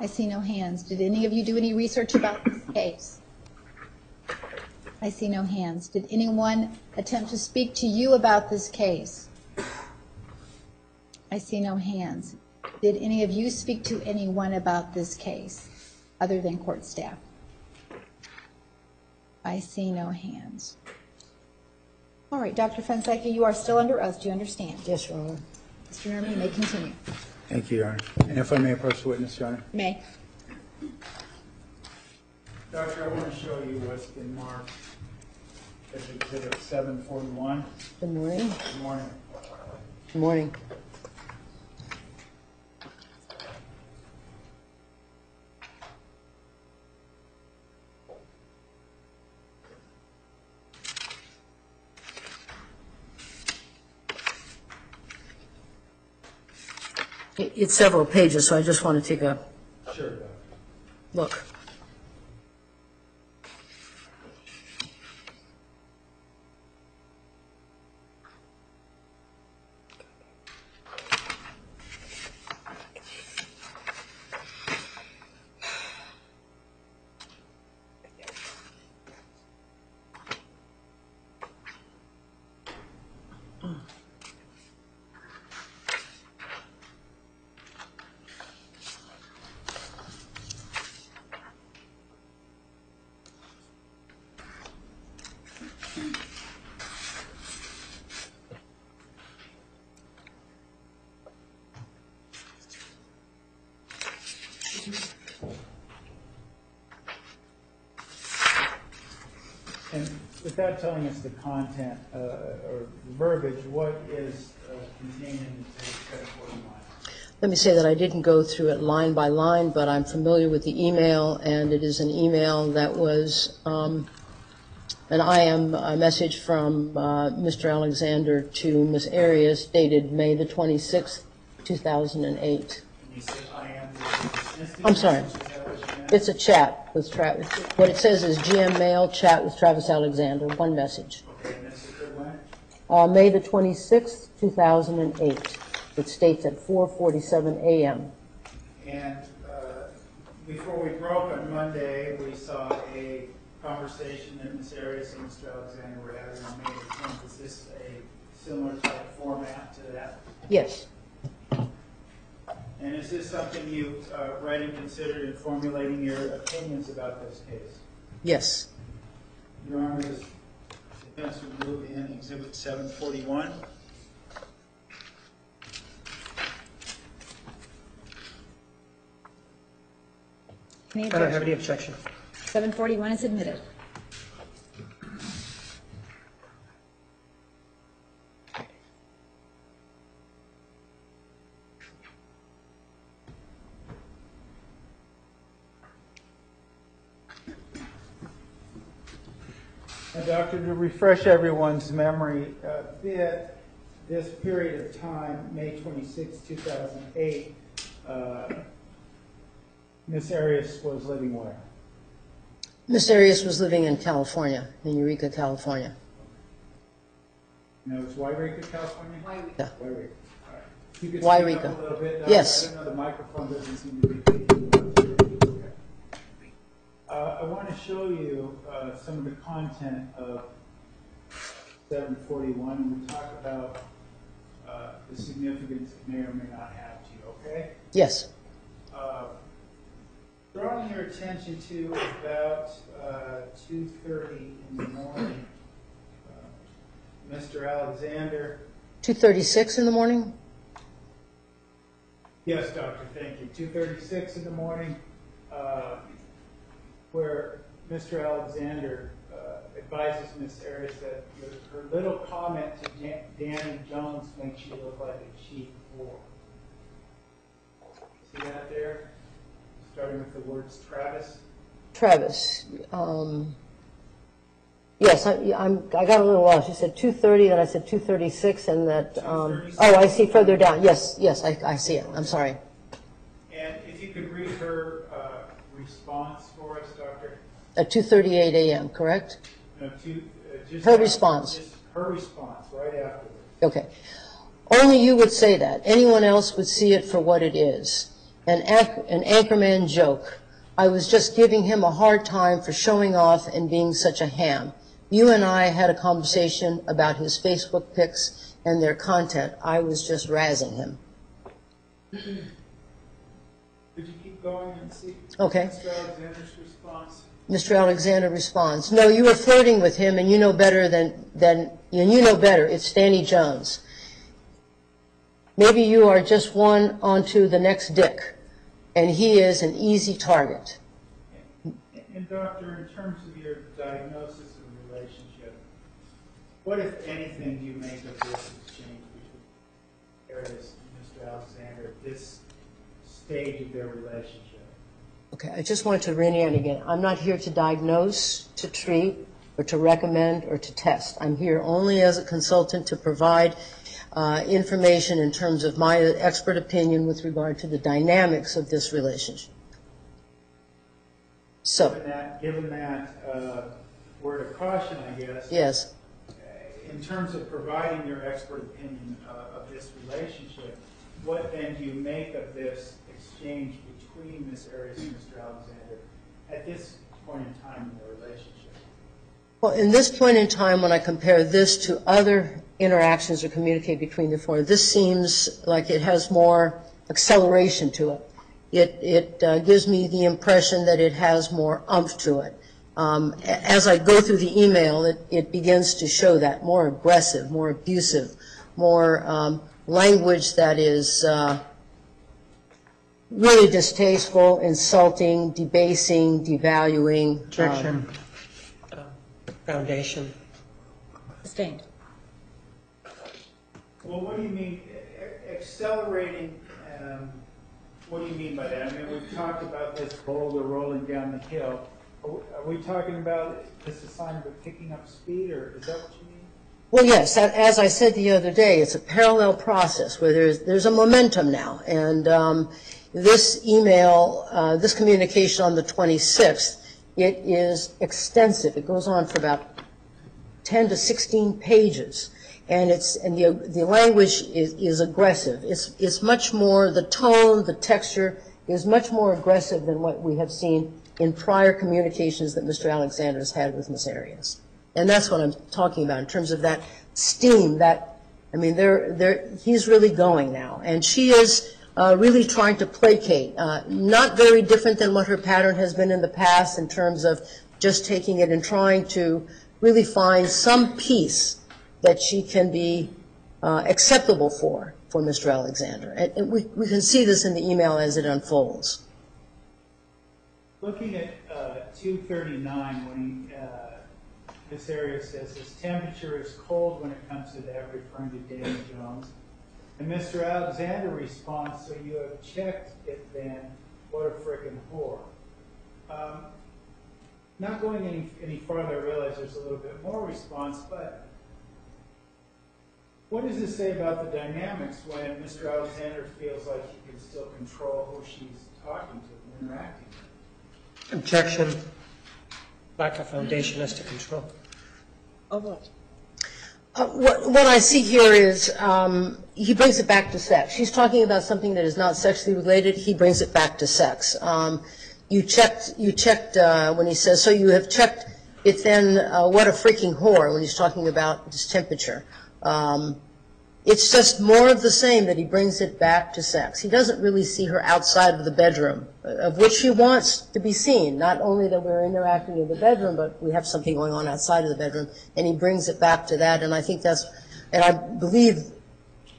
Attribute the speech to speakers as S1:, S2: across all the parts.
S1: I see no hands. Did any of you do any research about this case? I see no hands. Did anyone attempt to speak to you about this case? I see no hands. Did any of you speak to anyone about this case, other than court staff? I see no hands. All right, Dr. Fonseca, you are still under oath. Do you understand?
S2: Yes, Your Honor.
S1: Mr. Nurmi, you may continue.
S3: Thank you, Your Honor. And if I may approach the witness, Your Honor.
S1: May.
S3: Doctor, I want to show you what's been marked as Exhibit 741.
S2: Good morning.
S3: Good morning.
S2: Good morning. It's several pages, so I just want to take a look.
S3: And without telling us the content uh, or verbiage, what is uh, contained in Exhibit 741?
S2: Let me say that I didn't go through it line by line, but I'm familiar with the email, and it is an email that was um, an IM a message from uh, Mr. Alexander to Ms. Arias dated May the 26th, 2008.
S3: You said I am the instant
S2: I'm sorry. It's a chat with Travis. What it says is Gmail chat with Travis Alexander, one message.
S3: Okay, and this is good when?
S2: Uh, May the 26th, 2008. It states at 4:47 a.m.
S3: And uh, before we broke on Monday, we saw a conversation that Ms. Arias and Mr. Alexander were having on May the 10th. Is this a similar type format to that?
S2: Yes.
S3: And is this something you uh, read and considered in formulating your opinions about this case?
S2: Yes.
S3: Your Honor, this defense would move in Exhibit 741.
S1: Any
S4: I don't have any objection.
S1: 741 is admitted.
S3: Now, Doctor, to refresh everyone's memory a bit, this period of time, May 26, 2008, uh, Ms. Arias was living where?
S2: Miss Arias was living in California, in Eureka, California.
S3: No, it's Yreka, California?
S2: Yeah.
S3: Yreka. All right. You could speak
S2: Yreka.
S3: up a little bit, Doctor?
S2: Yes.
S3: I don't know, the microphone doesn't seem to be picking you up. Okay. Uh, I want to show you uh, some of the content of 741, and we'll talk about uh, the significance it may or may not have to you, okay?
S2: Yes.
S3: Uh, Drawing your attention to about uh, 2:30 in the morning, uh, Mr. Alexander
S2: 2:36 in the morning?
S3: Yes, doctor, thank you. Two thirty-six in the morning, uh, where Mr. Alexander uh, advises Ms. Arias that her little comment to Dan- Danny Jones makes you look like a cheap whore. See that there? Starting with the words Travis.
S2: Travis, um, yes, I, I'm, I got a little lost. You said 2:30, then I said 2:36, and that, um, oh, I see further down. Yes, yes, I, I see it. I'm sorry.
S3: And if you could read her uh, response for us?
S2: At 2:38 a.m., correct?
S3: No, to, uh, just.
S2: Her response.
S3: just Her response, right afterwards.
S2: Okay. Only you would say that. Anyone else would see it for what it is. an anch- an anchorman joke. I was just giving him a hard time for showing off and being such a ham. You and I had a conversation about his Facebook pics and their content. I was just razzing him.
S3: Could you keep going and see?
S2: Okay.
S3: Mr. Alexander's response?
S2: Mr. Alexander responds, "No, you were flirting with him, and you know better than, than, and you know better, it's Danny Jones. Maybe you are just one onto the next Dick, and he is an easy target."
S3: And- And doctor, in terms of your diagnosis of the relationship, what if anything do you make of this exchange between Arias and Mr. Alexander at this stage of their relationship?
S2: Okay, I just wanted to reiterate again, I'm not here to diagnose, to treat, or to recommend, or to test. I'm here only as a consultant to provide uh, information in terms of my expert opinion with regard to the dynamics of this relationship. So,
S3: Given that, given that uh, word of caution, I guess.
S2: yes.
S3: In terms of providing your expert opinion uh, of this relationship, what then do you make of this exchange between Ms. Arias and Mr. Alexander at this point in time in their relationship?
S2: Well, in this point in time, when I compare this to other interactions or communicate between the four, this seems like it has more acceleration to it. It, it uh, gives me the impression that it has more umph to it. Um, As I go through the email, it, it begins to show that, more aggressive, more abusive, more um, language that is uh, really distasteful, insulting, debasing, devaluing. um,
S4: Objection. Uh, Foundation.
S1: Sustained.
S3: Well, what do you mean, a- a- accelerating, um, what do you mean by that? I mean, we've talked about this boulder rolling down the hill. Are we- talking about this is a sign of it picking up speed, or is that what you mean?
S2: Well, yes, a- as I said the other day, it's a parallel process where there's, there's a momentum now. And um, this email, uh, this communication on the 26th, it is extensive. It goes on for about 10 to 16 pages. And it's, and the, language is, aggressive. It's, it's much more, the tone, the texture is much more aggressive than what we have seen in prior communications that Mr. Alexander has had with Ms. Arias. And that's what I'm talking about in terms of that steam, that, I mean, he's really going now. And she is uh, really trying to placate, uh, not very different than what her pattern has been in the past in terms of just taking it and trying to really find some peace that she can be uh, acceptable for, for Mr. Alexander. And and we, we can see this in the email as it unfolds.
S3: Looking at uh, 239, when he, uh, says his temperature is cold when it comes to that, referring to Danny Jones. And Mr. Alexander responds, so you have checked it then, what a frickin' whore. Um, Not going any, any farther, I realize there's a little bit more response, but what does this say about the dynamics when Mr. Alexander feels like he can still control who she's talking to and interacting with?
S4: Objection. Lack of foundation as to control.
S2: Uh, What what I see here is, um, he brings it back to sex. She's talking about something that is not sexually related, he brings it back to sex. Um, You checked, you checked, uh, when he says, so you have checked it then, uh, what a freaking whore, when he's talking about his temperature. Um, It's just more of the same that he brings it back to sex. He doesn't really see her outside of the bedroom, of which he wants to be seen. Not only that we're interacting in the bedroom, but we have something going on outside of the bedroom, and he brings it back to that. And I think that's, and I believe,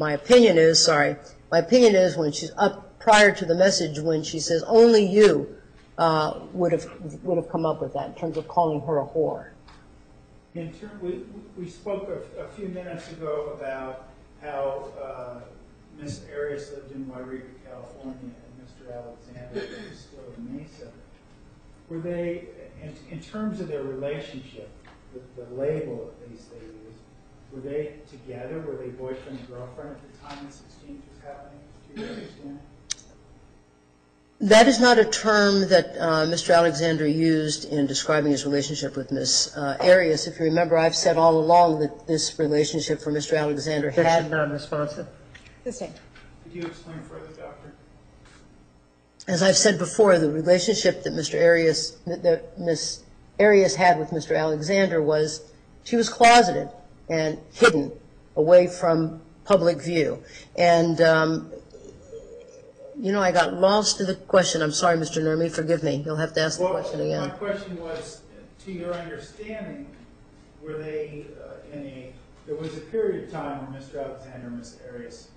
S2: my opinion is, sorry, my opinion is when she's up prior to the message, when she says, only you uh, would have, would have come up with that in terms of calling her a whore.
S3: In turn, we, we spoke a, a few minutes ago about how, uh, Ms. Arias lived in Yreka, California, and Mr. Alexander was still in Mesa. Were they, in, in terms of their relationship, the, the label at least they were they together? Were they boyfriend and girlfriend at the time this exchange was happening? Do you understand?
S2: That is not a term that uh, Mr. Alexander used in describing his relationship with Ms. uh, Arias. If you remember, I've said all along that this relationship for Mr. Alexander
S4: Objection
S2: had,
S4: non-responsive.
S1: Sustained.
S3: Could you explain further, Doctor?
S2: as I've said before, the relationship that Mr. Arias, that- that Ms. Arias had with Mr. Alexander was, she was closeted and hidden away from public view. And, um, you know, I got lost in the question. I'm sorry, Mr. Nurmi, forgive me. You'll have to ask the
S3: Well,
S2: question
S3: my question was, to your understanding, were they uh, in a, there was a period of time when Mr. Alexander and Ms. Arias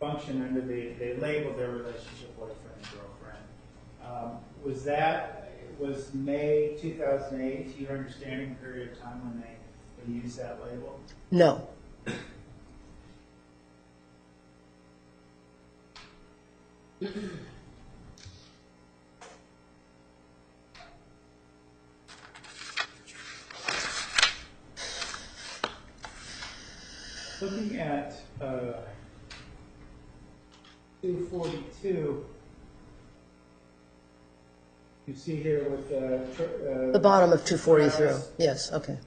S3: functioned under the, they labeled their relationship boyfriend and girlfriend. Um, Was that, was May 2008, to your understanding, a period of time when they, used that label?
S2: No.
S3: Looking at uh, 242, you see here with uh, tr- uh,
S2: The bottom of 243. Yes, okay.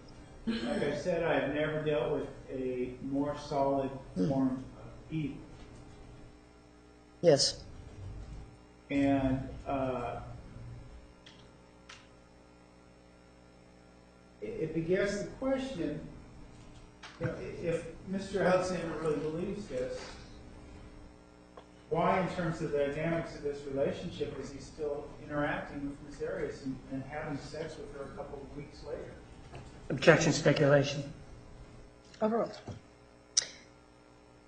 S3: Like I said, I have never dealt with a more solid form of evil.
S2: Yes.
S3: And uh, it it begets the question, you know, if Mr. Alexander really believes this, why in terms of the dynamics of this relationship is he still interacting with Ms. Arias and and having sex with her a couple of weeks later?
S4: Objection, speculation.
S1: Overruled.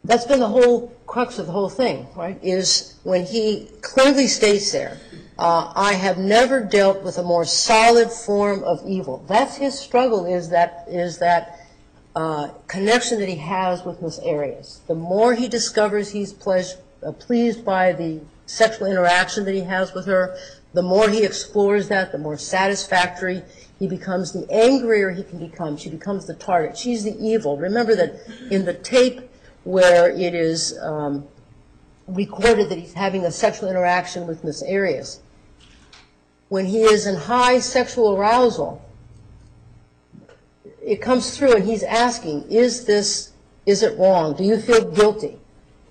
S2: That's been the whole crux of the whole thing, right? Is when he clearly states there, uh, I have never dealt with a more solid form of evil. That's his struggle. Is that is that uh, connection that he has with Miss Arias? The more he discovers he's pleas- uh, pleased by the sexual interaction that he has with her, the more he explores that, the more satisfactory he becomes. The angrier he can become. She becomes the target. She's the evil. Remember that in the tape where it is um, recorded that he's having a sexual interaction with Miss Arias. When he is in high sexual arousal, it comes through and he's asking, is this, is it wrong? Do you feel guilty?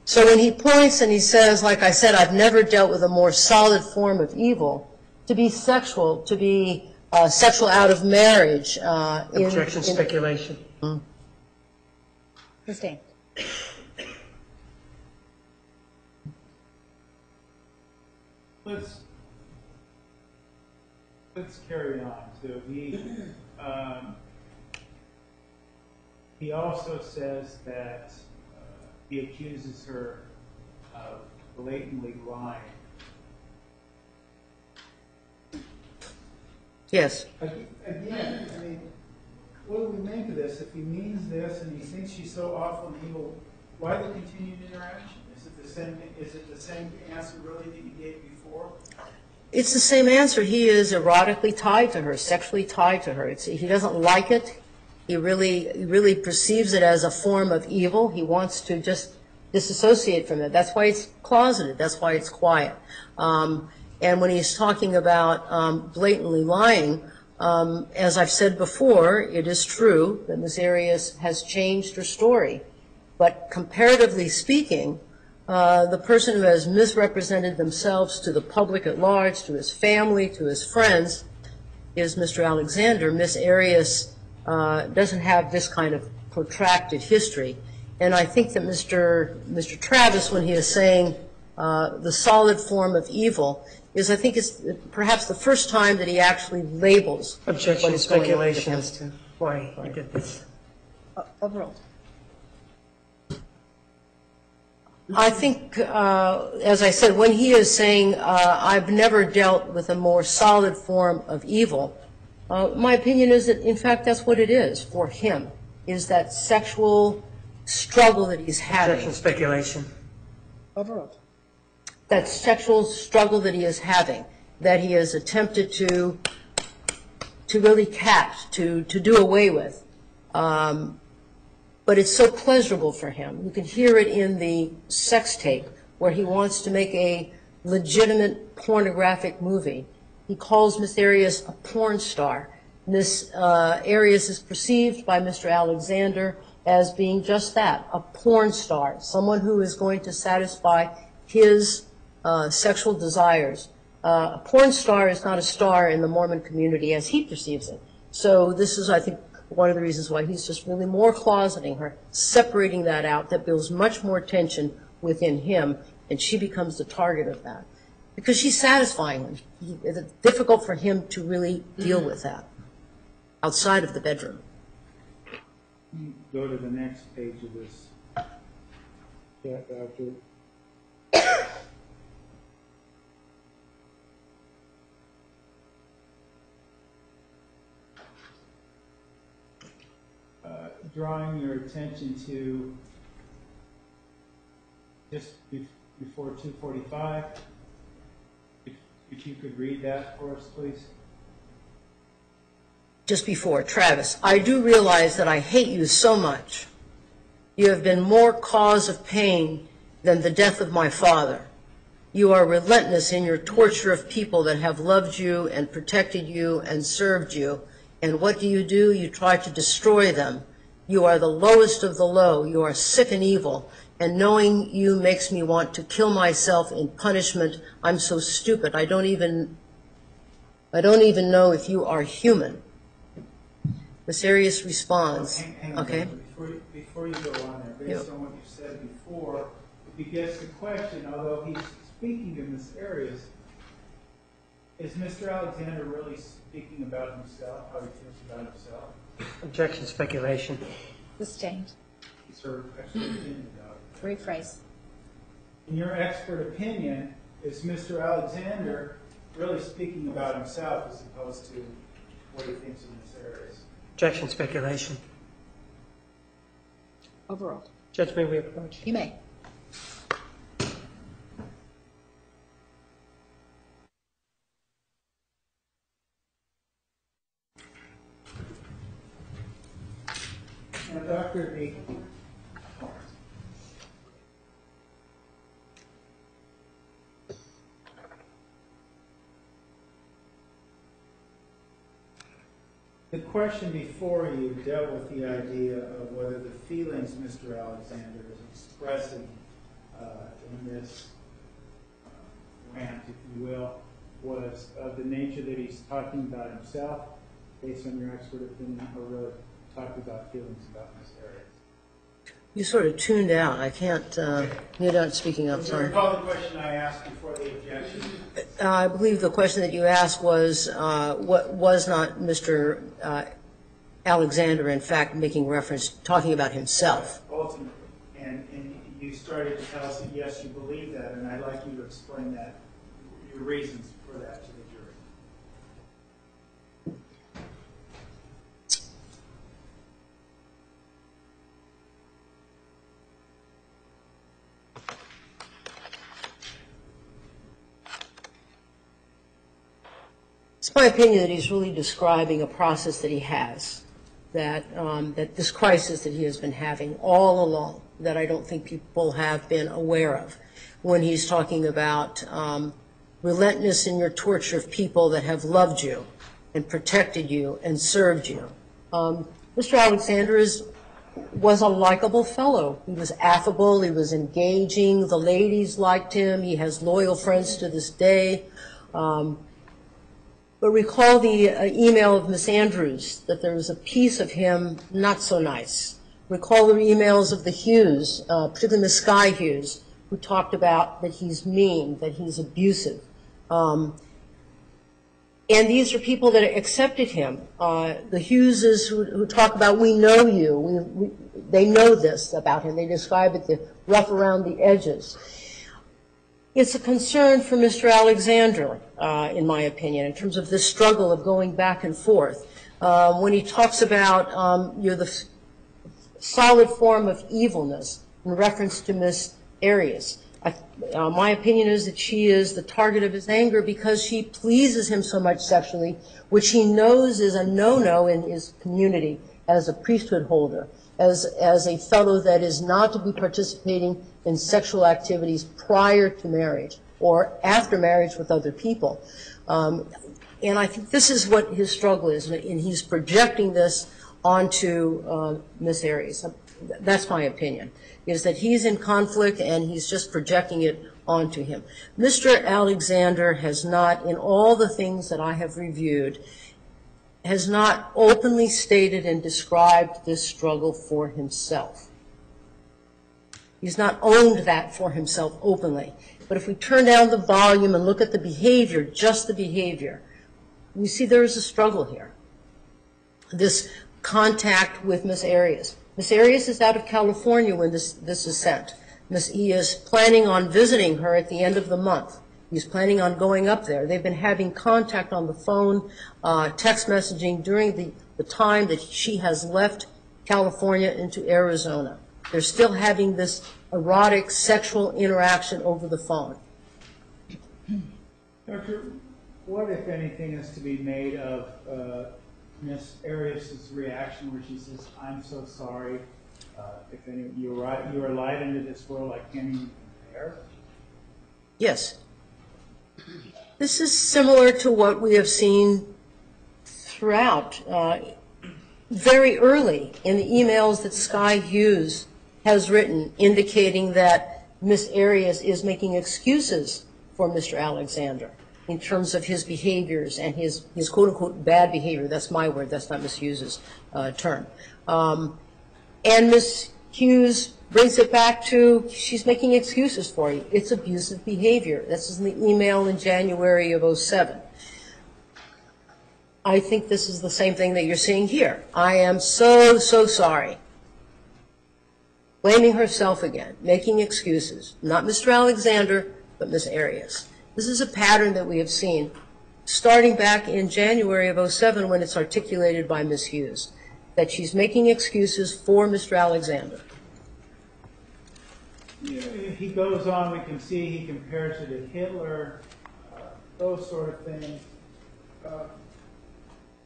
S2: So when he points and he says, like I said, I've never dealt with a more solid form of evil, to be sexual, to be uh, sexual out of marriage. uh, in-
S4: Objection,
S2: in-
S4: speculation.
S1: Sustained.
S3: Let's, let's carry on to, he, um, he also says that uh, he accuses her of blatantly lying.
S2: Yes.
S3: Again, I mean, what do we make of this? If he means this and he thinks she's so awful and evil, why the continued interaction? Is it the same, is it the same answer really that you gave before?
S2: It's the same answer. He is erotically tied to her, sexually tied to her. It's, he doesn't like it. He really, he really perceives it as a form of evil. He wants to just disassociate from it. That's why it's closeted. That's why it's quiet. Um, And when he's talking about um, blatantly lying, um, as I've said before, it is true that Ms. Arias has changed her story. But comparatively speaking, uh, the person who has misrepresented themselves to the public at large, to his family, to his friends, is Mr. Alexander. Miss Arias uh, doesn't have this kind of protracted history. And I think that Mr. Mr. Travis, when he is saying uh, the solid form of evil, is I think it's perhaps the first time that he actually labels what
S4: Objection,
S2: is going on with
S4: speculation as to why he did this.
S1: O- Overruled.
S2: I think, uh, as I said, when he is saying, uh, I've never dealt with a more solid form of evil, uh, my opinion is that, in fact, that's what it is for him, is that sexual struggle that he's having,
S4: Objection, speculation.
S1: Overruled.
S2: That sexual struggle that he is having, that he has attempted to, to really catch, to, to do away with. Um, but it's so pleasurable for him. You can hear it in the sex tape where he wants to make a legitimate pornographic movie. He calls Miss Arias a porn star. Miss uh, Arias is perceived by Mr. Alexander as being just that, a porn star, someone who is going to satisfy his uh, sexual desires. Uh, A porn star is not a star in the Mormon community as he perceives it. So this is, I think, one of the reasons why he's just really more closeting her, separating that out, that builds much more tension within him, and she becomes the target of that. Because she's satisfying him. It's difficult for him to really deal with that outside of the bedroom.
S3: Go to the next page of this. Yeah, Doctor. Uh, Drawing your attention to just before two forty-five. If, if you could read that for us, please.
S2: just before, Travis, I do realize that I hate you so much. You have been more cause of pain than the death of my father. You are relentless in your torture of people that have loved you and protected you and served you. And what do you do? You try to destroy them. You are the lowest of the low. You are sick and evil. And knowing you makes me want to kill myself in punishment. I'm so stupid. I don't even, I don't even know if you are human. Miss Arias responds.
S3: Hang- hang on,
S2: Okay.
S3: Before, you- before you go on there, based on what you said before, if he gets the question, although he's speaking in this areas, is Mr. Alexander really speaking about himself, how he feels about himself?
S4: Objection, speculation.
S1: Sustained.
S3: He's her expert opinion.
S1: Rephrase.
S3: In your expert opinion, is Mr. Alexander really speaking about himself as opposed to what he thinks in this area?
S4: Objection, speculation.
S1: Overall.
S4: Judge, may we approach?
S1: You may.
S3: Dr. the The question before you dealt with the idea of whether the feelings Mr. Alexander is expressing uh, in this uh, rant, if you will, was of the nature that he's talking about himself, based on your expert opinion, or about feelings about.
S2: You sort of tuned out. I can't, uh, you're not speaking up, sorry.
S3: recall the question I asked before the objection?
S2: Uh, I believe the question that you asked was, uh, what was not Mr. uh, Alexander, in fact, making reference, talking about himself?
S3: Ultimately, and, and you started to tell us that yes, you believe that, and I'd like you to explain that, your reasons for that to the jury.
S2: It's my opinion that he's really describing a process that he has, that, um, that this crisis that he has been having all along, that I don't think people have been aware of, when he's talking about um, relentless in your torture of people that have loved you and protected you and served you. Um, Mr. Alexander is, was a likable fellow. He was affable, he was engaging, the ladies liked him, he has loyal friends to this day. Um, but recall the uh, email of Miss Andrews, that there was a piece of him not so nice. Recall the emails of the Hughes, uh, particularly Miss Sky Hughes, who talked about that he's mean, that he's abusive. Um, and these are people that accepted him. Uh, the Hugheses who, talk about, we know you, they know this about him. They describe it rough around the edges. It's a concern for Mr. Alexander, uh, in my opinion, in terms of this struggle of going back and forth. Uh, when he talks about um, you're the solid form of evilness in reference to Miss Arias. I, uh, my opinion is that she is the target of his anger because she pleases him so much sexually, which he knows is a no-no in his community as a priesthood holder, as, as a fellow that is not to be participating in sexual activities prior to marriage or after marriage with other people. Um, and I think this is what his struggle is, and he's projecting this onto uh, Miss Arias. That's my opinion, is that he's in conflict and he's just projecting it onto him. Mr. Alexander has not, in all the things that I have reviewed, has not openly stated and described this struggle for himself. He's not owned that for himself openly. But if we turn down the volume and look at the behavior, just the behavior, we see there is a struggle here. This contact with Miss Arias. Miss Arias is out of California when this, this is sent. Miss, E is planning on visiting her at the end of the month. He's planning on going up there. They've been having contact on the phone, uh, text messaging during the, the time that she has left California into Arizona. They're still having this erotic sexual interaction over the phone.
S3: Doctor, what if anything is to be made of uh, Miss Arias's reaction where she says, "I'm so sorry. Uh, if any, you right, you were light into this world. I can't even compare."
S2: Yes. This is similar to what we have seen throughout. Uh, very early in the emails that Sky Hughes has written indicating that Miss Arias is making excuses for Mr. Alexander in terms of his behaviors and his, his quote-unquote bad behavior. That's my word, that's not Miss Hughes's uh, term. Um, and Miss Hughes brings it back to she's making excuses for you. It's abusive behavior. This is in the email in January of 07. I think this is the same thing that you're seeing here. I am so, so sorry. Blaming herself again, making excuses. Not Mr. Alexander, but Miss Arias. This is a pattern that we have seen starting back in January of 07 when it's articulated by Miss Hughes, that she's making excuses for Mr. Alexander.
S3: He goes on, we can see he compares it to Hitler, uh, those sort of things. Uh,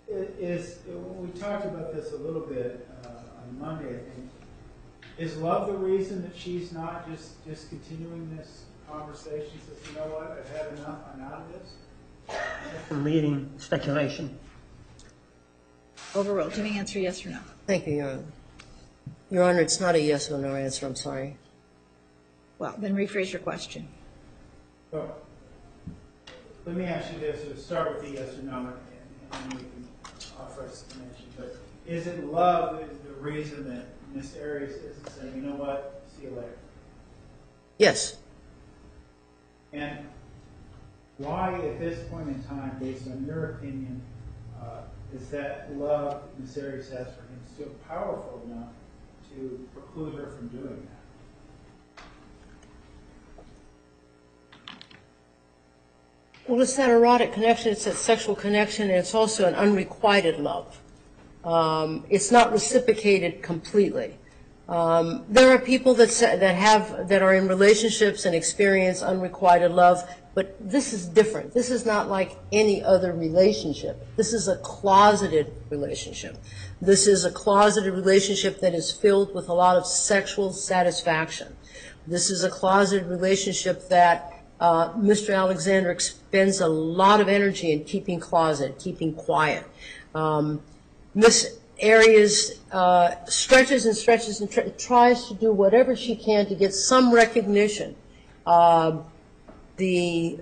S3: we talked about this a little bit uh, on Monday. Is love the reason that she's not just, just continuing this conversation, She says, you know what, I've had enough, I'm out of this?
S4: And leading speculation.
S1: Overruled. Can we answer yes or no?
S2: Thank you, Your Honor. Your Honor, it's not a yes or no answer, I'm sorry.
S1: Well, then rephrase your question.
S3: So, let me ask you this, we'll start with the yes or no, and and then we can offer explanation. But is it love is the reason that Miss Arias isn't saying, you know what, see you later?
S2: Yes.
S3: And why, at this point in time, based on your opinion, uh, is that love Miss Arias has for him still powerful enough to preclude her from doing that?
S2: Well, it's that erotic connection, it's that sexual connection, and it's also an unrequited love. Um, it's not reciprocated completely. Um, there are people that that have that are in relationships and experience unrequited love, but this is different. This is not like any other relationship. This is a closeted relationship. This is a closeted relationship that is filled with a lot of sexual satisfaction. This is a closeted relationship that uh, Mr. Alexander expends a lot of energy in keeping closet, keeping quiet. Um, Miss Arias uh, stretches and stretches and tr- tries to do whatever she can to get some recognition. The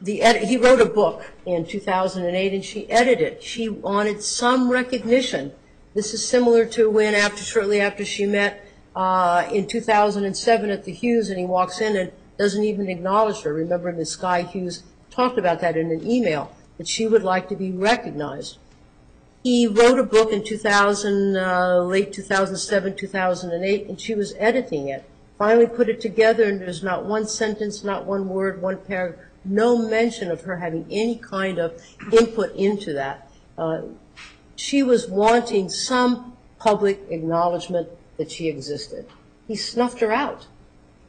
S2: the ed- he wrote a book in 2008 and she edited. She wanted some recognition. This is similar to when after shortly after she met uh, in 2007 at the Hughes and he walks in and doesn't even acknowledge her. Remember Ms. Sky Hughes talked about that in an email that she would like to be recognized. He wrote a book in 2000, uh, late 2007, 2008, and she was editing it. Finally put it together, and there's not one sentence, not one word, one paragraph, no mention of her having any kind of input into that. Uh, she was wanting some public acknowledgement that she existed. He snuffed her out.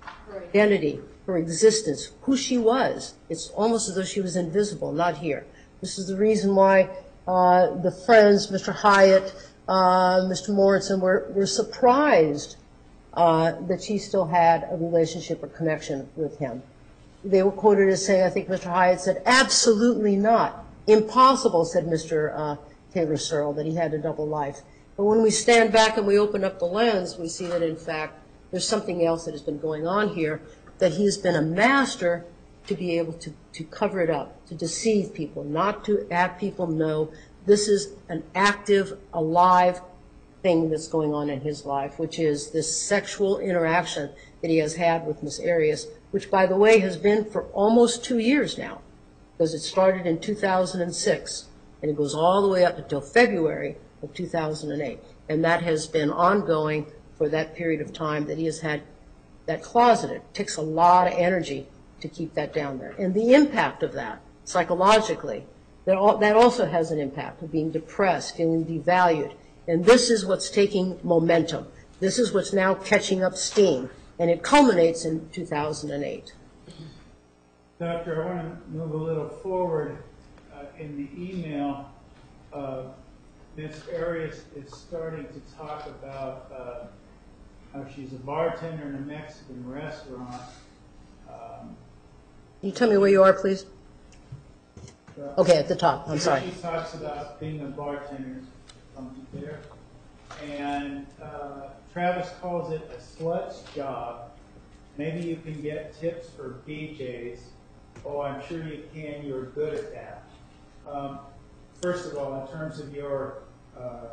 S2: Her identity, her existence, who she was. It's almost as though she was invisible, not here. This is the reason why uh, the friends, Mr. Hyatt, uh, Mr. Morrison, were, were surprised uh, that she still had a relationship or connection with him. They were quoted as saying, I think Mr. Hyatt said, absolutely not. Impossible, said Mr. Uh, Taylor Searle, that he had a double life. But when we stand back and we open up the lens, we see that in fact, there's something else that has been going on here, that he has been a master to be able to, cover it up, to deceive people, not to have people know this is an active, alive thing that's going on in his life, which is this sexual interaction that he has had with Miss Arias, which, by the way, has been for almost two years now, because it started in 2006, and it goes all the way up until February of 2008. And that has been ongoing for that period of time that he has had that closeted. It takes a lot of energy to keep that down there. And the impact of that, psychologically, that al- that also has an impact of being depressed, feeling devalued. And this is what's taking momentum. This is what's now catching up steam. And it culminates in 2008.
S3: Doctor, I want to move a little forward. Uh, In the email, uh, Ms. Arias is starting to talk about uh, how she's a bartender in a Mexican restaurant.
S2: Can you tell me where you are, please? Okay, at the top, I'm sorry.
S3: She talks about being a bartender, there. And uh, Travis calls it a slut's job. Maybe you can get tips for BJ's. Oh, I'm sure you can, you're good at that. Um, First of all, in terms of your, uh,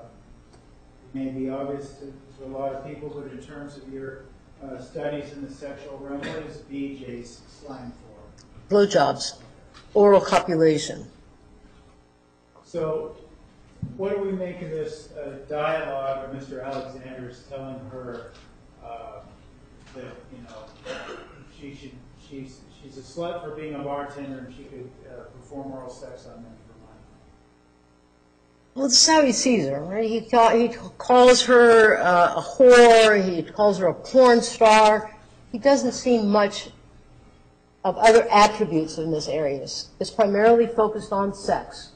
S3: it may be obvious to, to a lot of people, but in terms of your uh, studies in the sexual realm, what is BJ's slang for?
S2: Blowjobs, oral copulation.
S3: So, what do we make of this uh, dialogue of Mr. Alexander's telling her uh, that, you know, she should, she's, she's a slut for being a bartender and she could uh, perform oral sex on men for money?
S2: Well, this is how he sees her, right? He, ca- he calls her uh, a whore, he calls her a porn star. He doesn't see much of other attributes in Ms. Arias. It's primarily focused on sex.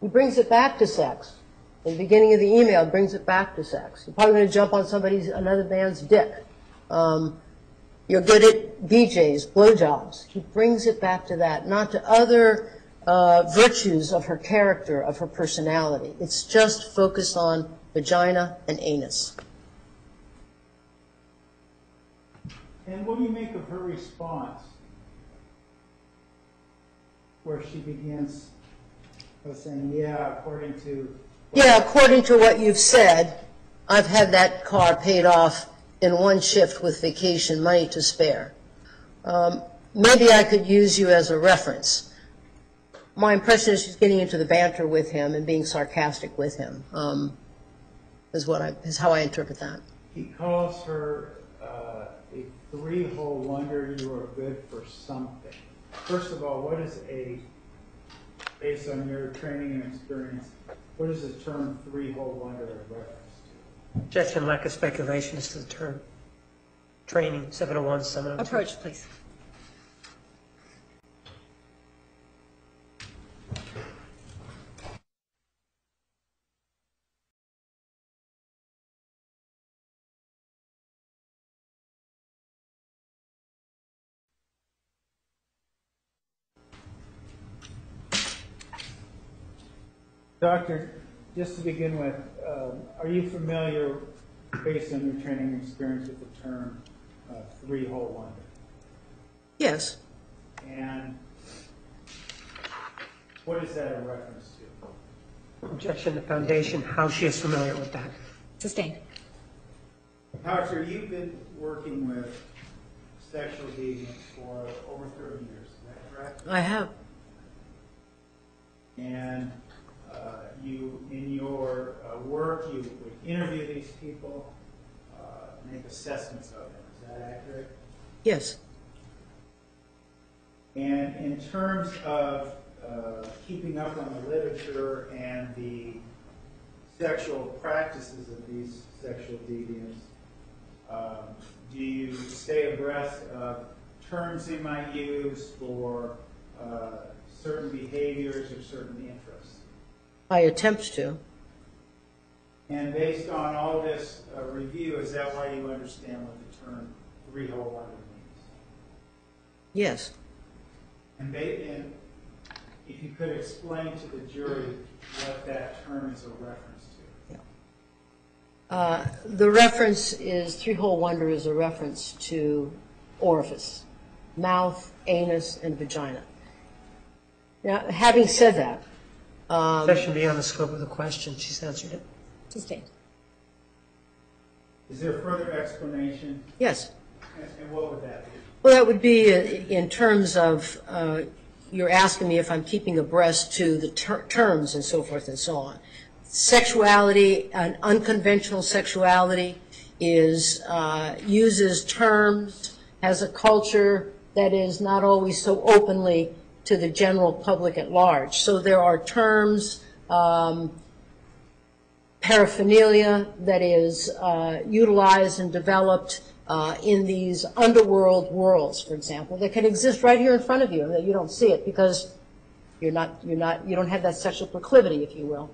S2: He brings it back to sex. In the beginning of the email, brings it back to sex. You're probably going to jump on somebody's, another man's dick. Um, you're good at BJ's, blowjobs. He brings it back to that, not to other uh, virtues of her character, of her personality. It's just focused on vagina and anus.
S3: And what do you make of her response? Where she begins by saying, yeah, according to.
S2: Yeah, according to what you've said, I've had that car paid off in one shift with vacation money to spare. Um, maybe I could use you as a reference. My impression is she's getting into the banter with him and being sarcastic with him. Um, is what I is how I interpret that.
S3: He calls her three-hole wonder. You are good for something. First of all, what is a, based on your training and experience, what is the term three-hole wonder a reference to?
S4: Objection, lack of speculation as to the term. Training, 701, 702.
S5: Approach, please.
S3: Doctor, just to begin with, um, are you familiar, based on your training and experience, with the term uh, three-hole wonder?
S2: Yes.
S3: And what is that a reference to?
S4: Objection, the foundation, how she is familiar with that.
S5: Sustained.
S3: Doctor, you've been working with sexual deviants for over 30 years, is that correct?
S2: I have.
S3: And you, in your uh, work, you would interview these people, uh, make assessments of them, is that accurate?
S2: Yes.
S3: And in terms of uh, keeping up on the literature and the sexual practices of these sexual deviants, um, do you stay abreast of terms they might use for uh, certain behaviors or certain interests?
S2: I attempt to.
S3: And based on all this uh, review, is that why you understand what the term three-hole wonder means?
S2: Yes.
S3: And they, and if you could explain to the jury what that term is a reference to.
S2: Uh, The reference is, three-hole wonder is a reference to orifice, mouth, anus, and vagina. Now, having said that, um,
S4: That should be on the scope of the question. She's answered it.
S1: Sustained.
S3: Is there further explanation,
S2: yes,
S3: and and what would that be?
S2: well, that would be uh, in terms of, uh, you're asking me if I'm keeping abreast to the ter- terms and so forth and so on. Sexuality, an unconventional sexuality is, uh, uses terms, has a culture that is not always so openly to the general public at large. So there are terms, um, paraphernalia that is uh, utilized and developed uh, in these underworld worlds, for example, that can exist right here in front of you, and that you don't see it because you're not, you're not, you don't have that sexual proclivity, if you will.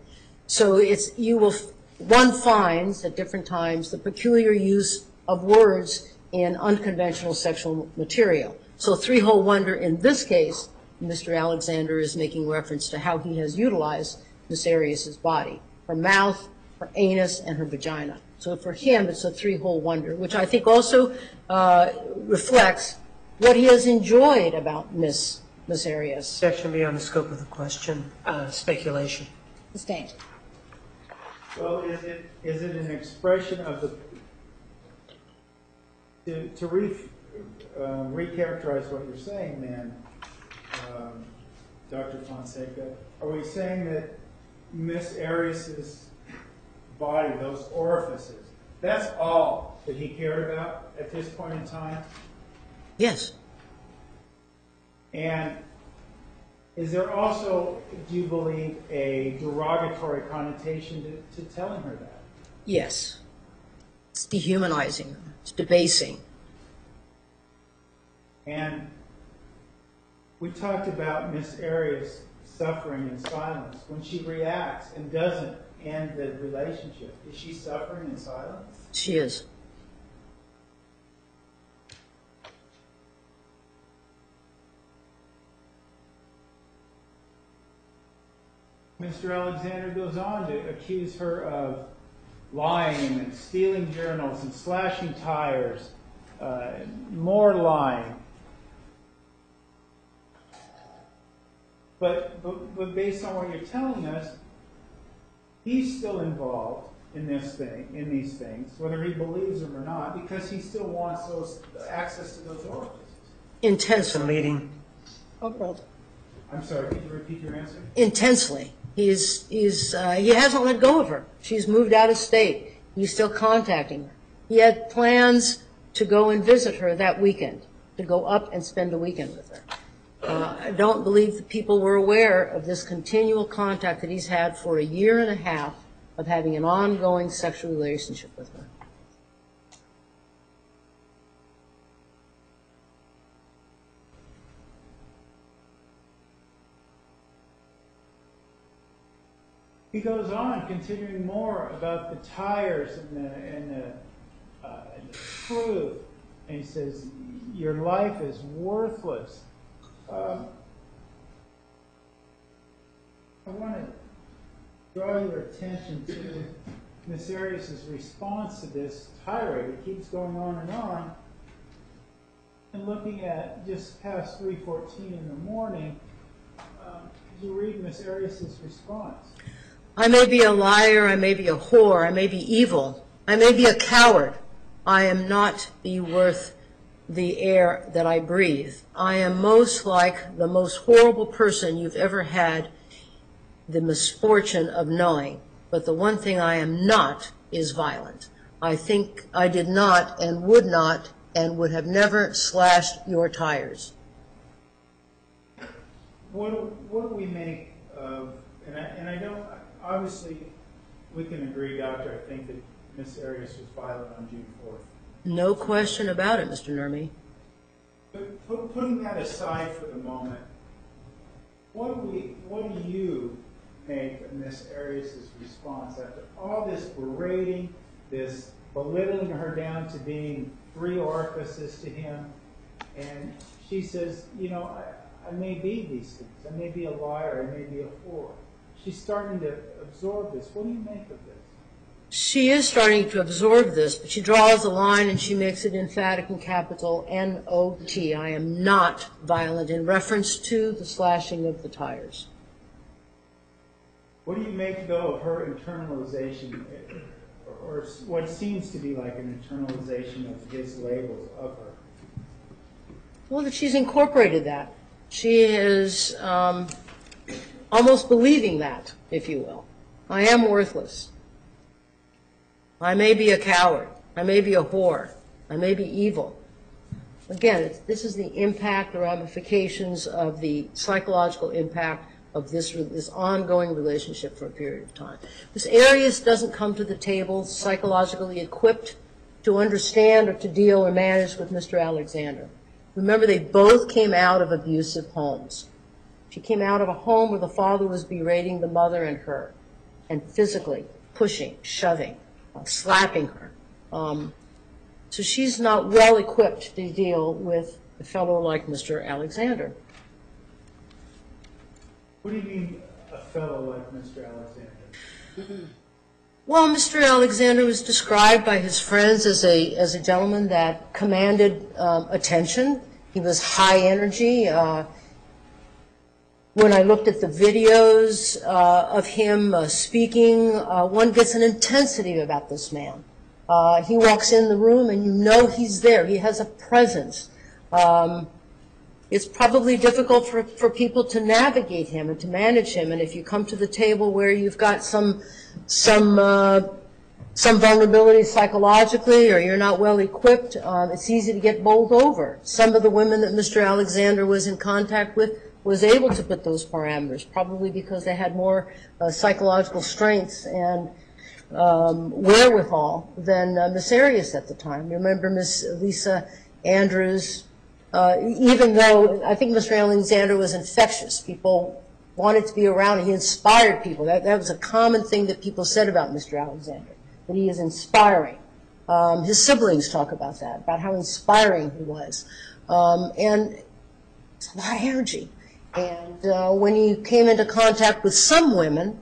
S2: So it's, you will, one finds at different times the peculiar use of words in unconventional sexual material. So three-hole wonder in this case, Mr. Alexander is making reference to how he has utilized Miss Arias's body, her mouth, her anus, and her vagina. So for him, it's a three-hole wonder, which I think also uh, reflects what he has enjoyed about Miss Miss Arias.
S4: That should be on the scope of the question. Uh, Speculation.
S1: Sustained.
S3: Well, is it, is it an expression of the, to, to re, uh, recharacterize what you're saying then, Um, Dr. Fonseca, are we saying that Miss Arias's body, those orifices, that's all that he cared about at this point in time?
S2: Yes.
S3: And is there also, do you believe, a derogatory connotation to, to telling her that?
S2: Yes. It's dehumanizing, it's debasing.
S3: And we talked about Miss Arias suffering in silence. When she reacts and doesn't end the relationship, is she suffering in silence?
S2: She is.
S3: Mr. Alexander goes on to accuse her of lying and stealing journals and slashing tires, uh, more lying. But, but, but based on what you're telling us, he's still involved in this thing, in these things, whether he believes them or not, because he still wants those access to those orifices.
S2: Intensely.
S4: meeting.
S1: Overruled.
S3: I'm sorry, could you repeat your answer?
S2: Intensely. He's, he's, uh, he hasn't let go of her. She's moved out of state. He's still contacting her. He had plans to go and visit her that weekend, to go up and spend the weekend with her. Uh, I don't believe the people were aware of this continual contact that he's had for a year and a half of having an ongoing sexual relationship with her.
S3: He goes on, continuing more about the tires and the, uh, truth. And he says, Your life is worthless. Um, I want to draw your attention to Miss Arias' response to this tirade. It keeps going on and on. And looking at just past 3.14 in the morning, um, could you read Miss Arias' response?
S2: I may be a liar, I may be a whore, I may be evil, I may be a coward. I am not be worth the air that I breathe. I am most like the most horrible person you've ever had the misfortune of knowing. But the one thing I am not is violent. I think I did not and would not and would have never slashed your tires.
S3: What what do we make of, and I, and I don't, obviously, we can agree, Doctor, I think that Miss Arias was violent on June fourth.
S2: No question about it, Mr.
S3: Nurmi. Putting that aside for the moment, what do you make of Miss Arias' response after all this berating, this belittling her down to being three orifices to him, and she says, you know, I, I may be these things. I may be a liar. I may be a whore. She's starting to absorb this. What do you make of this?
S2: She is starting to absorb this, but she draws a line and she makes it emphatic in capital N-O-T. I am not violent in reference to the slashing of the tires.
S3: What do you make though of her internalization, or or what seems to be like an internalization of his labels of her?
S2: Well, that she's incorporated that. She is um, almost believing that, if you will. I am worthless. I may be a coward. I may be a whore. I may be evil. Again, this is the impact, the ramifications of the psychological impact of this, this ongoing relationship for a period of time. This Arias doesn't come to the table psychologically equipped to understand or to deal or manage with Mr. Alexander. Remember, they both came out of abusive homes. She came out of a home where the father was berating the mother and her, and physically pushing, shoving, slapping her. Um, so she's not well equipped to deal with a fellow like Mr. Alexander.
S3: What do you mean, a fellow like Mr. Alexander?
S2: Well, Mr. Alexander was described by his friends as a, as a gentleman that commanded um, attention. He was high energy. When I looked at the videos uh, of him uh, speaking, uh, one gets an intensity about this man. He walks in the room and you know he's there. He has a presence. Um, it's probably difficult for, people to navigate him and to manage him. And if you come to the table where you've got some, some, some vulnerability psychologically or you're not well equipped, um, it's easy to get bowled over. Some of the women that Mr. Alexander was in contact with was able to put those parameters, probably because they had more uh, psychological strengths and um, wherewithal than uh, Miss Arias at the time. Remember Miss Lisa Andrews, uh, even though I think Mr. Alexander was infectious, people wanted to be around him. He inspired people. That, that was a common thing that people said about Mr. Alexander, that he is inspiring. Um, his siblings talk about that, about how inspiring he was. Um, and it's a lot of energy. And uh, when he came into contact with some women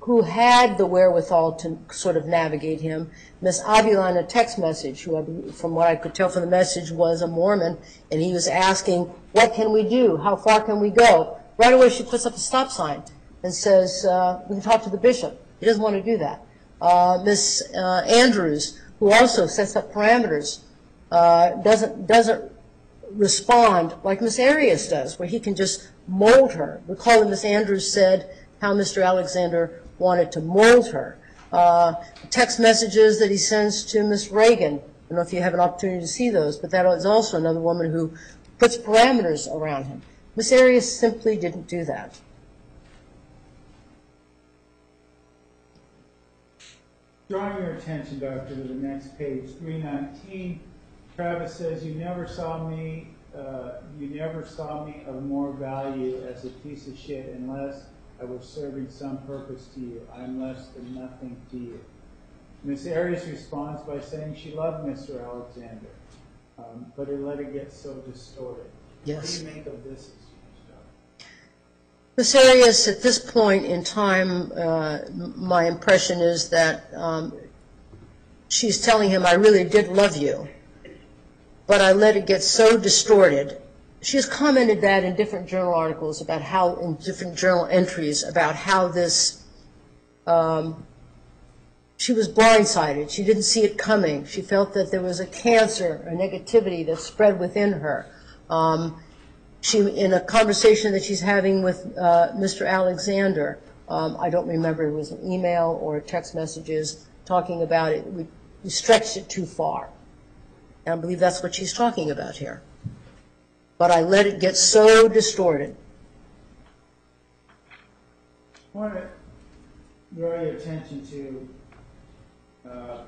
S2: who had the wherewithal to sort of navigate him, Miss Avila in a text message, who I, from what I could tell from the message was a Mormon, and he was asking, what can we do? How far can we go? Right away, she puts up a stop sign and says, uh, we can talk to the bishop. He doesn't want to do that. Uh, Miss uh, Andrews, who also sets up parameters, uh, doesn't, doesn't respond like Miss Arias does, where he can just mold her. Recall that Miss Andrews said how Mr. Alexander wanted to mold her. Uh, text messages that he sends to Miss Reagan. I don't know if you have an opportunity to see those, but that is also another woman who puts parameters around him. Miss Arias simply didn't do that.
S3: Drawing your attention, Doctor, to the next page, three nineteen, Travis says, "You never saw me, you never saw me of more value as a piece of shit unless I was serving some purpose to you. I'm less than nothing to you." Miss Arias responds by saying she loved Mr. Alexander, um, but he let it get so distorted.
S2: Yes.
S3: What do you make of this?
S2: Miss Arias, at this point in time, uh, my impression is that um, she's telling him, I really did love you, but I let it get so distorted. She has commented that in different journal articles about how, in different journal entries, about how this, um, she was blindsided. She didn't see it coming. She felt that there was a cancer, a negativity that spread within her. Um, she, in a conversation that she's having with uh, Mr. Alexander, um, I don't remember, it was an email or text messages talking about it, we we stretched it too far. I believe that's what she's talking about here. But I let it get so distorted.
S3: I want to draw your attention to uh,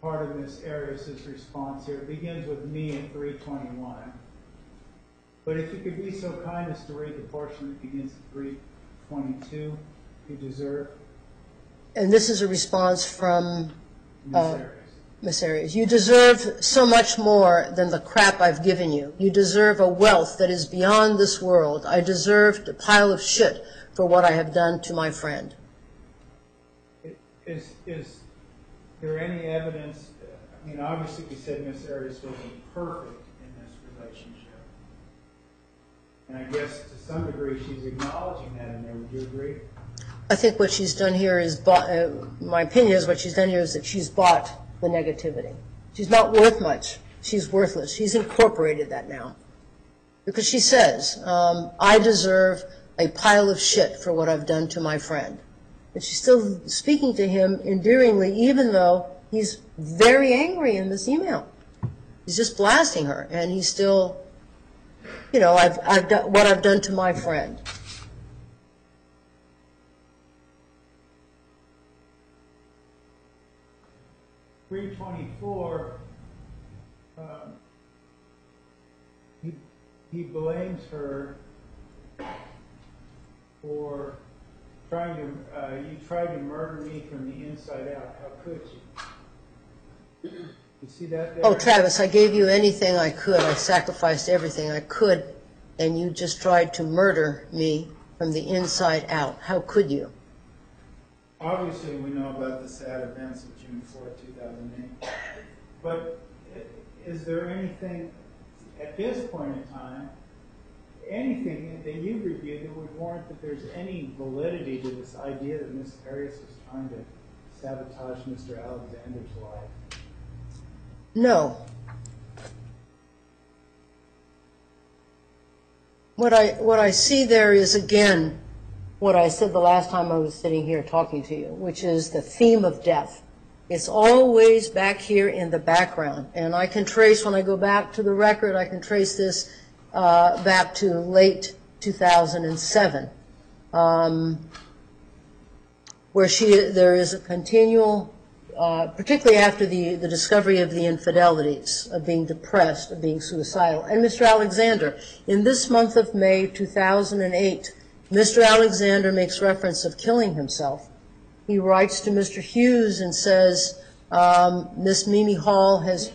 S3: part of Ms. Arias's response here. It begins with me at 321. But if you could be so kind as to read the portion that begins at 322, you deserve,
S2: And this is a response from
S3: Ms.
S2: Uh,
S3: Arias.
S2: Miss Arias. You deserve so much more than the crap I've given you. You deserve a wealth that is beyond this world. I deserved a pile of shit for what I have done to my friend.
S3: Is, is there any evidence, I mean, obviously we said Miss Arias wasn't perfect in this relationship. And I guess to some degree, she's acknowledging that in there, would you agree?
S2: I think what she's done here is bought, uh, my opinion is what she's done here is that she's bought the negativity. She's not worth much. She's worthless. She's incorporated that now. Because she says, um, I deserve a pile of shit for what I've done to my friend. And she's still speaking to him endearingly, even though he's very angry in this email. He's just blasting her, and he's still, you know, I've, I've done what I've done to my friend.
S3: Three twenty-four, um, he, he blames her for trying to, uh, you tried to murder me from the inside out, how could you? You see that there?
S2: Oh, Travis, I gave you anything I could. I sacrificed everything I could, and you just tried to murder me from the inside out. How could you?
S3: Obviously, we know about the sad events of June fourth, two thousand eight. But is there anything, at this point in time, anything that you've reviewed that would warrant that there's any validity to this idea that Ms. Arias was trying to sabotage Mr. Alexander's life?
S2: No. What I, what I see there is, again, what I said the last time I was sitting here talking to you, which is the theme of death. It's always back here in the background. And I can trace, when I go back to the record, I can trace this uh, back to late 2007, um, where she, there is a continual uh, particularly after the, the discovery of the infidelities, of being depressed, of being suicidal. And Mr. Alexander, in this month of May 2008, Mr. Alexander makes reference of killing himself. He writes to Mr. Hughes and says, um, Miss Mimi Hall has,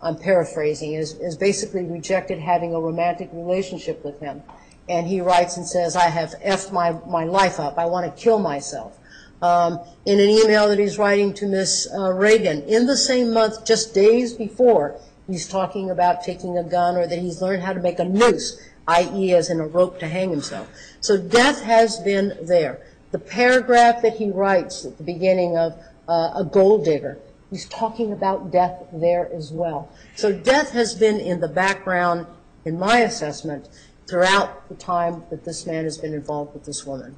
S2: I'm paraphrasing, is, basically rejected having a romantic relationship with him. And he writes and says, I have effed my, my life up. I want to kill myself um, in an email that he's writing to Miss uh, Reagan. In the same month, just days before, he's talking about taking a gun or that he's learned how to make a noose, i.e. as in a rope to hang himself. So death has been there. The paragraph that he writes at the beginning of uh, A Gold Digger, he's talking about death there as well. So death has been in the background, in my assessment, throughout the time that this man has been involved with this woman.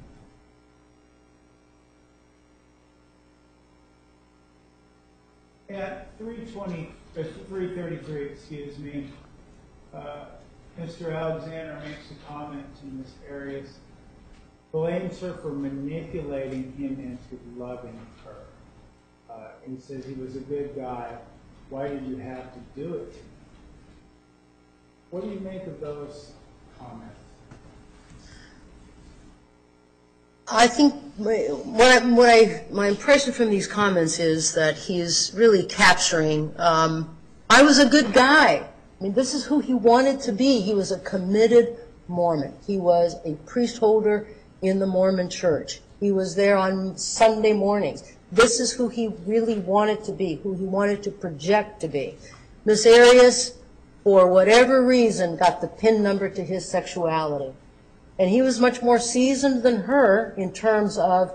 S3: At three twenty, uh, three thirty-three, excuse me, uh, Mr. Alexander makes a comment to Ms. Arias, blames her for manipulating him into loving her. Uh, he says he was a good guy, why did you have to do it to me? What do you make of those comments?
S2: I think my impression from these comments is that he's really capturing, um, I was a good guy. I mean, this is who he wanted to be. He was a committed Mormon. He was a priest holder in the Mormon church. He was there on Sunday mornings. This is who he really wanted to be, who he wanted to project to be. Miss Arias, for whatever reason, got the pin number to his sexuality. And he was much more seasoned than her in terms of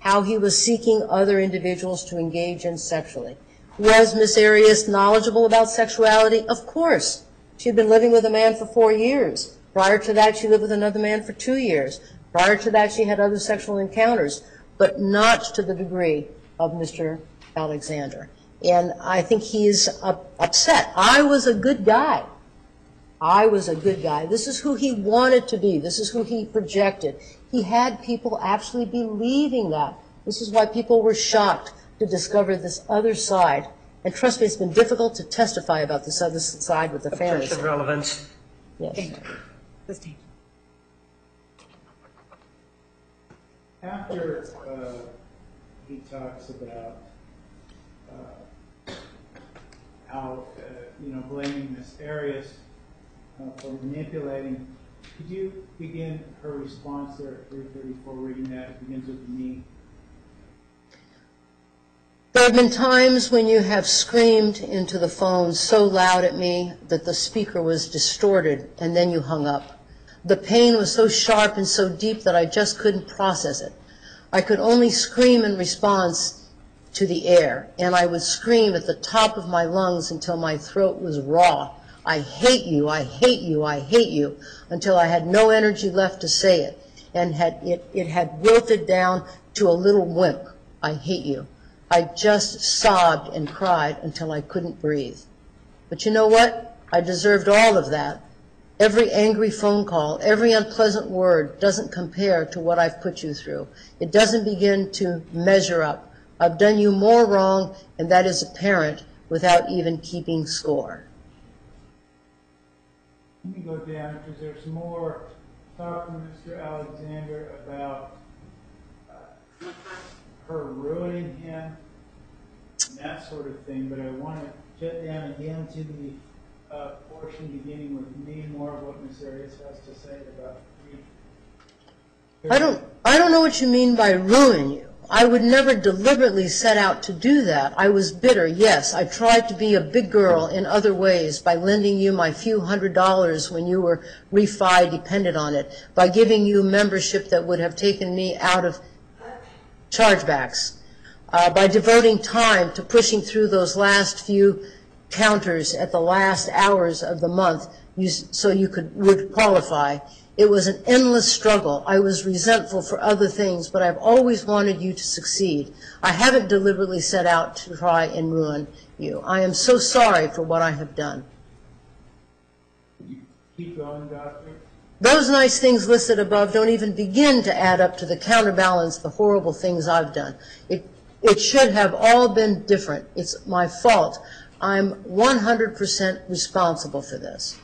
S2: how he was seeking other individuals to engage in sexually. Was Miss Arias knowledgeable about sexuality? Of course. She had been living with a man for four years. Prior to that, she lived with another man for two years. Prior to that, she had other sexual encounters, but not to the degree of Mr. Alexander. And I think he's up- upset. I was a good guy. I was a good guy. This is who he wanted to be. This is who he projected. He had people actually believing that. This is why people were shocked to discover this other side. And trust me, it's been difficult to testify about this other side with the family.
S4: Objection relevance.
S2: Yes.
S5: Sustained.
S3: After uh, he talks about uh, how, uh, you know, blaming Miss Arias uh, for manipulating, could you begin her response there at 334, reading that? It begins with me.
S2: There have been times when you have screamed into the phone so loud at me that the speaker was distorted, and then you hung up. The pain was so sharp and so deep that I just couldn't process it. I could only scream in response to the air, and I would scream at the top of my lungs until my throat was raw. I hate you, I hate you, I hate you, until I had no energy left to say it, and had it, it had wilted down to a little wimp. I hate you. I just sobbed and cried until I couldn't breathe. But you know what? I deserved all of that. Every angry phone call, every unpleasant word doesn't compare to what I've put you through. It doesn't begin to measure up. I've done you more wrong, and that is apparent without even keeping score.
S3: Let me go down, because there's more talk from Mr. Alexander about uh, her ruining him, and that sort of thing, but I want to jet down again to the uh, portion beginning with me, more of what Ms. Arias has to say about three.
S2: I don't, I don't know what you mean by ruin you. I would never deliberately set out to do that. I was bitter, yes. I tried to be a big girl in other ways by lending you my few hundred dollars when you were refi dependent on it, by giving you membership that would have taken me out of chargebacks, uh, by devoting time to pushing through those last few counters at the last hours of the month you, so you could, would qualify. It was an endless struggle. I was resentful for other things, but I've always wanted you to succeed. I haven't deliberately set out to try and ruin you. I am so sorry for what I have done.
S3: Keep going, Doctor.
S2: Those nice things listed above don't even begin to add up to the counterbalance the horrible things I've done. It, it should have all been different. It's my fault. I'm 100% responsible for this.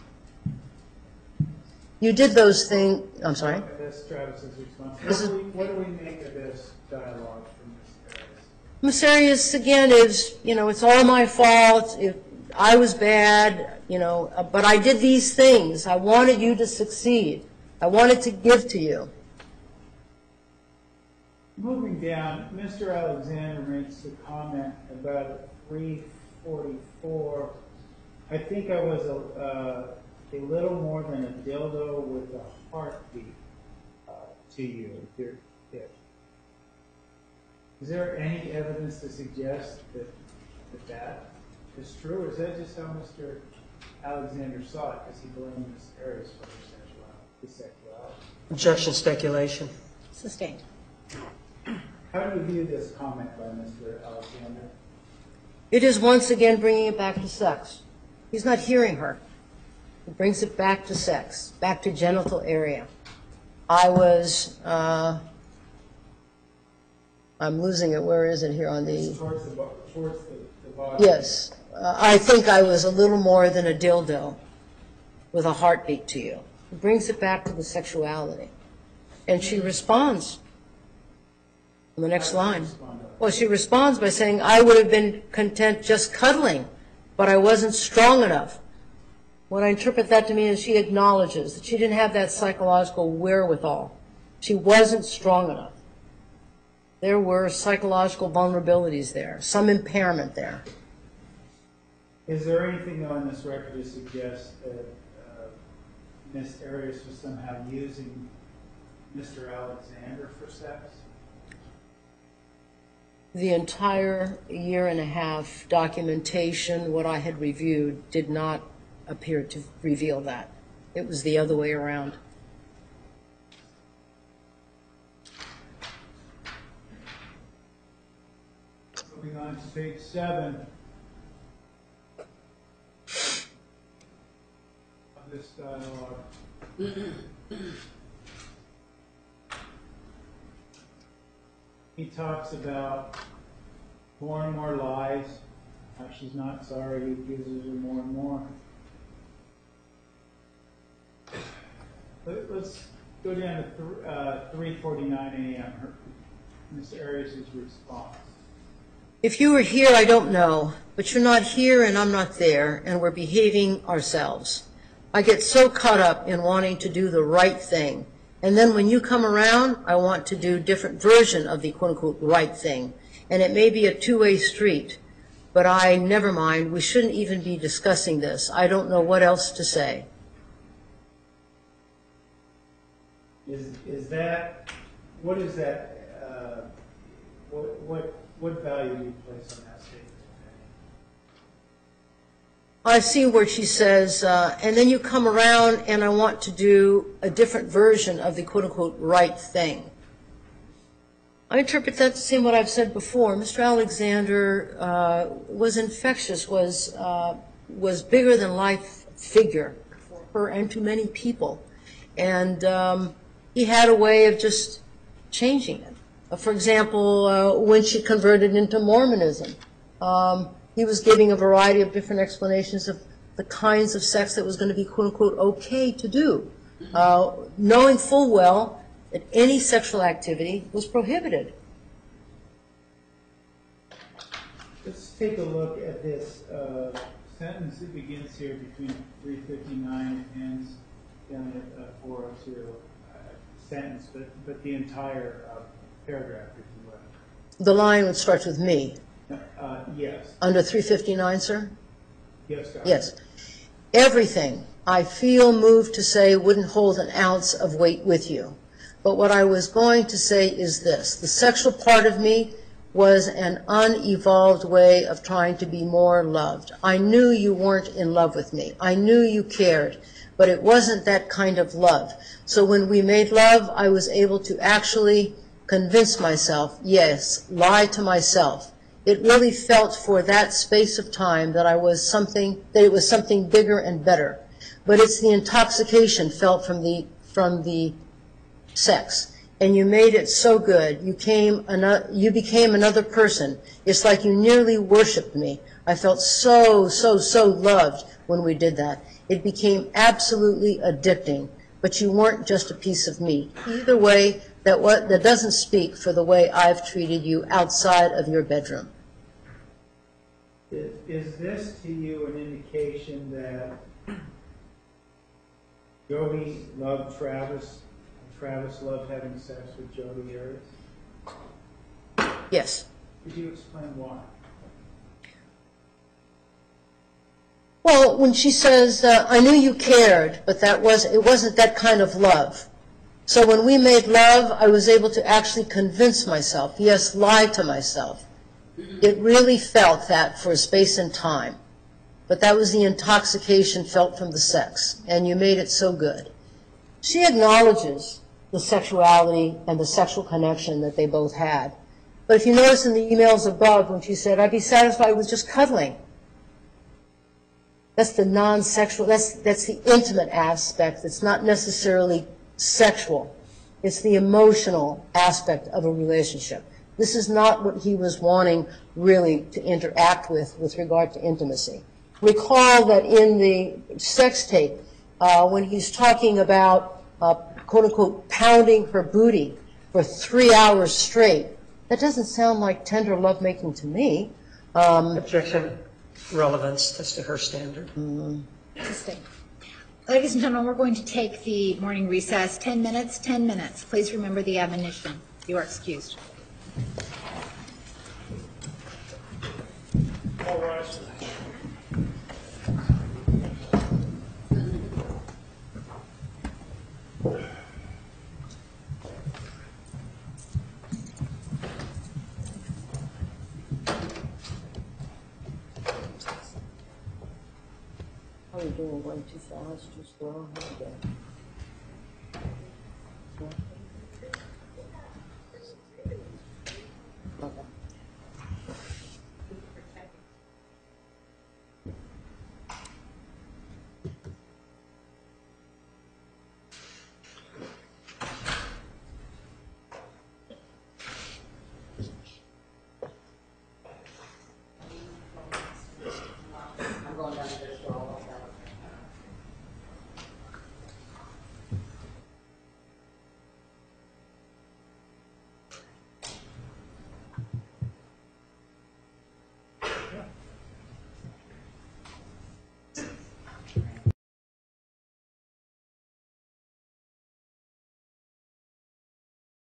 S2: You did those things, I'm sorry?
S3: That's Travis's response.
S2: This
S3: What do we, what do we make of this dialogue from Ms. Arias?
S2: Miss Arias, again, is, you know, it's all my fault, if I was bad, you know, uh, but I did these things. I wanted you to succeed. I wanted to give to you.
S3: Moving down, Mr. Alexander makes a comment about three forty-four. I think I was a, uh, a little more than a dildo with a heartbeat, uh, to you. Is there any evidence to suggest that, that that is true, or is that just how Mr. Alexander saw it, because he blamed Ms. Arias for her sexuality, his sexuality?
S4: Objection, speculation.
S1: Sustained.
S3: How do you view this comment by Mr. Alexander?
S2: It is once again bringing it back to sex. He's not hearing her. He brings it back to sex, back to genital area. I was, uh, I'm losing it, where is it here on the?
S3: Towards the, towards the, the body.
S2: Yes, uh, I think I was a little more than a dildo with a heartbeat to you. It brings it back to the sexuality. And she responds on the next line. Well, she responds by saying, I would have been content just cuddling, but I wasn't strong enough. What I interpret that to mean is she acknowledges that she didn't have that psychological wherewithal. She wasn't strong enough. There were psychological vulnerabilities there, some impairment there.
S3: Is there anything on this record to suggest that Ms. Uh, Arias was somehow using Mr. Alexander for sex?
S2: The entire year and a half documentation, what I had reviewed, did not appear to reveal that. It was the other way around.
S3: Moving on to page 7. This dialogue. He talks about more and more lies, how she's not sorry, he accuses her more and more. Let- Let's go down to uh, 3:49 a.m., Ms. Arias' response.
S2: If you were here, I don't know, but you're not here and I'm not there, and we're behaving ourselves. I get so caught up in wanting to do the right thing, and then when you come around, I want to do different version of the quote-unquote right thing. and it may be a two-way street, but I, never mind, we shouldn't even be discussing this. I don't know what else to say.
S3: Is, is that, what is that, uh, what, what, what value do you place on that
S2: I see where she says, uh, and then you come around and I want to do a different version of the quote-unquote right thing. I interpret that to say what I've said before. Mr. Alexander uh, was infectious, was, uh, was bigger than life figure for her and to many people. And um, he had a way of just changing it. For example, when she converted into Mormonism, um, he was giving a variety of different explanations of the kinds of sex that was going to be quote-unquote okay to do, uh, knowing full well that any sexual activity was prohibited.
S3: Let's take a look at this uh, sentence that begins here between 359 and ends down at uh, 402. Uh, Sentence, but, but the entire uh, paragraph, if you will.
S2: The line would start with me.
S3: Uh, Yes,
S2: Under 359, sir?
S3: yes.
S2: Yes. Everything I feel moved to say wouldn't hold an ounce of weight with you. But what I was going to say is this. The sexual part of me was an unevolved way of trying to be more loved. I knew you weren't in love with me. I knew you cared. But it wasn't that kind of love. So when we made love, I was able to actually convince myself, yes, lie to myself. It really felt for that space of time that I was something, that it was something bigger and better. But it's the intoxication felt from the, from the sex. And you made it so good. You came, you became another person. It's like you nearly worshiped me. I felt so, so, so loved when we did that. It became absolutely addicting. But you weren't just a piece of meat. Either way, that what, that doesn't speak for the way I've treated you outside of your bedroom.
S3: Is is this to you an indication that Jodi loved Travis, and Travis loved having sex with Jodi Arias?
S2: Yes.
S3: Could you explain why?
S2: Well, when she says, uh, "I knew you cared, but that was it wasn't that kind of love." So when we made love, I was able to actually convince myself, yes, lie to myself. It really felt that for space and time, but that was the intoxication felt from the sex, and you made it so good. She acknowledges the sexuality and the sexual connection that they both had. But if you notice in the emails above, when she said, "I'd be satisfied with just cuddling," That's the non-sexual, that's, that's the intimate aspect. It's not necessarily sexual. It's the emotional aspect of a relationship. This is not what he was wanting really to interact with, with regard to intimacy. Recall that in the sex tape, uh, when he's talking about, uh, quote-unquote, pounding her booty for three hours straight, that doesn't sound like tender lovemaking to me. Um,
S4: Objection, relevance, that's to her standard.
S1: Interesting. Ladies and gentlemen, we're going to take the morning recess, 10 minutes, 10 minutes. Please remember the admonition. You are excused.
S2: How are you doing? Too slow? How you doing?